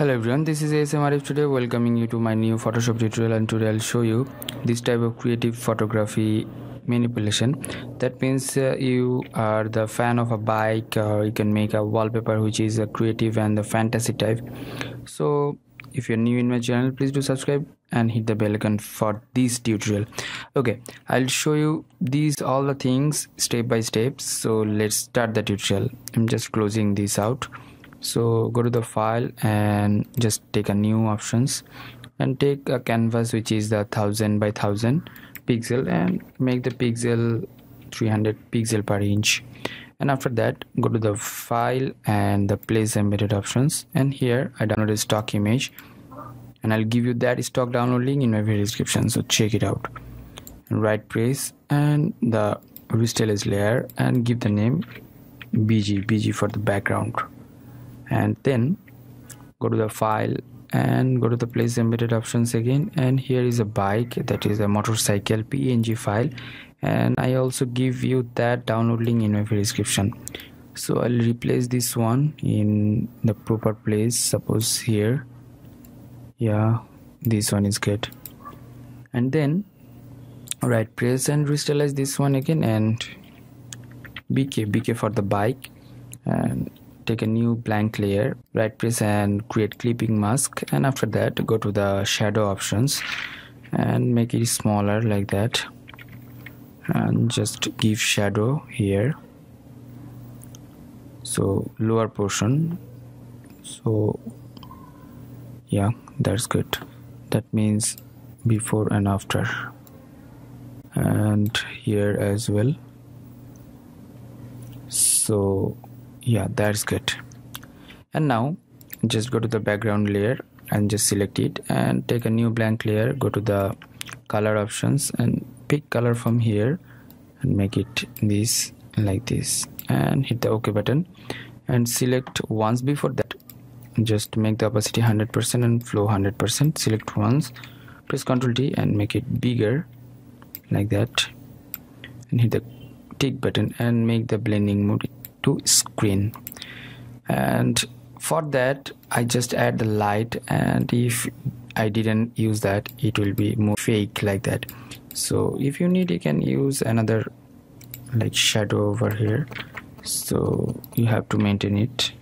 Hello everyone, this is ASM Arif today welcoming you to my new Photoshop tutorial and today I'll show you this type of creative photography manipulation. That means uh, you are the fan of a bike or you can make a wallpaper which is a creative and the fantasy type. So if you're new in my channel please do subscribe and hit the bell icon for this tutorial okay i'll show you these all the things step by step so let's start the tutorial i'm just closing this out so go to the file and just take a new options and take a canvas which is the thousand by thousand pixel and make the pixel 300 pixel per inch. And after that go to the file and the place embedded options. And here I downloaded stock image and I'll give you that stock download link in my video description. So check it out. Right press and the rasterize layer and give the name BG BG for the background and then go to the file and go to the place embedded options again. And here is a bike that is a motorcycle png file. And I also give you that download link in my description. So I'll replace this one in the proper place. Suppose here. Yeah this one is good. And then right press and rasterize this one again and BK BK for the bike. And take a new blank layer right press and create clipping mask and after that go to the shadow options and make it smaller like that. And just give shadow here. So lower portion. So yeah that's good. That means before and after. And here as well. So yeah that's good. And now just go to the background layer and just select it and take a new blank layer go to the color options and pick color from here and make it this like this and hit the ok button and select once before that. Just make the opacity 100% and flow 100% select once press ctrl t and make it bigger like that. And hit the tick button and make the blending mode to screen. And for that I just add the light and if I didn't use that it will be more fake like that. So if you need you can use another like shadow over here. So you have to maintain it.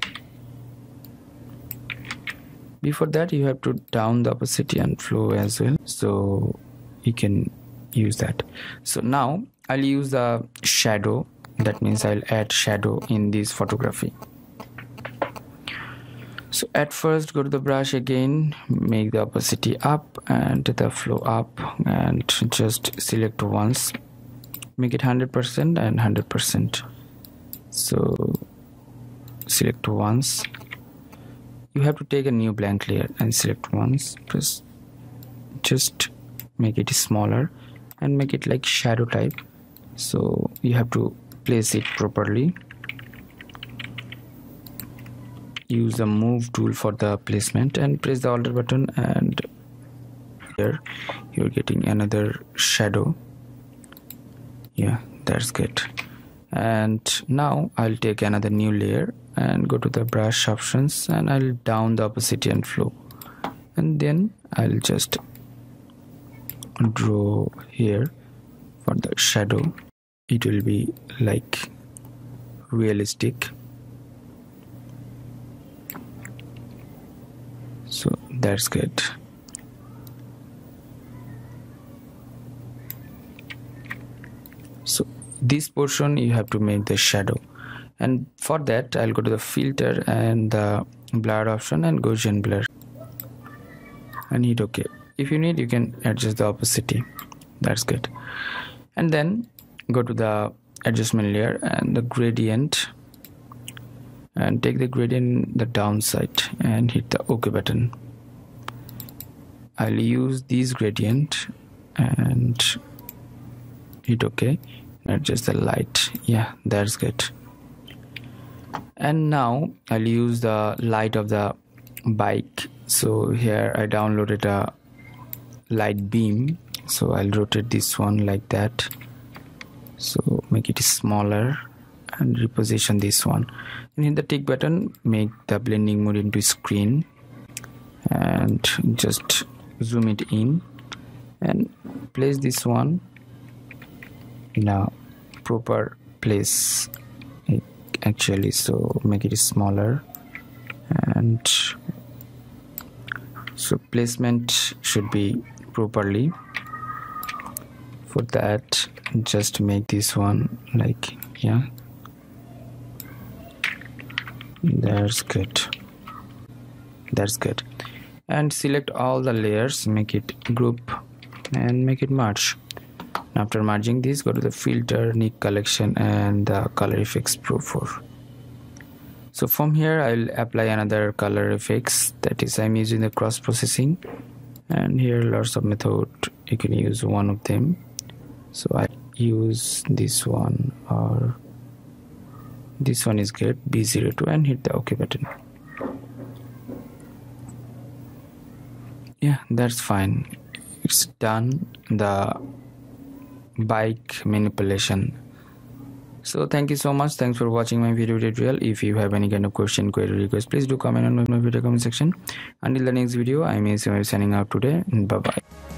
Before that you have to down the opacity and flow as well. So you can use that. So now I'll use the shadow that means I'll add shadow in this photography. So at first go to the brush again make the opacity up and the flow up and just select once. Make it 100% and 100% so select once. You have to take a new blank layer and select once. Press just make it smaller and make it like shadow type. So you have to place it properly. Use the move tool for the placement and press the alter button and here you're getting another shadow. Yeah that's good. And now I'll take another new layer and go to the brush options and I'll down the opacity and flow. And then I'll just draw here for the shadow it will be like realistic. So that's good. So this portion you have to make the shadow. And for that I'll go to the filter and the blur option and Gaussian blur. And hit ok if you need you can adjust the opacity. That's good. And then go to the adjustment layer and the gradient and take the gradient the downside and hit the ok button. I'll use this gradient and hit ok adjust the light. Yeah that's good. And now I'll use the light of the bike. So here I downloaded a light beam. So I'll rotate this one like that so make it smaller and reposition this one. And hit the tick button make the blending mode into screen and just zoom it in and place this one in a proper place actually. So make it smaller and so placement should be properly for that just make this one like yeah. That's good. That's good. And select all the layers make it group and make it merge. After merging this go to the filter Nik collection and the Color Efex Pro 4 so from here I'll apply another color effects. That is I'm using the cross processing. And here lots of method. You can use one of them so I use this one or this one is good b02 and hit the ok button. Yeah that's fine. It's done. The bike manipulation. So thank you so much. Thanks for watching my video tutorial. If you have any kind of question query request please do comment on my video comment section. Until the next video i'm signing out today. Bye bye